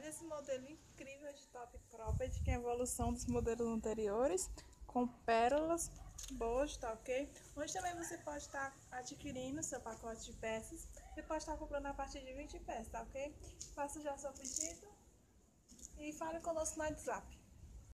Olha esse modelo incrível de top cropped, é que é a evolução dos modelos anteriores, com pérolas boas, tá ok? Onde também você pode estar adquirindo seu pacote de peças. Você pode estar comprando a partir de 20 peças, tá ok? Faça já seu pedido e fale conosco no WhatsApp.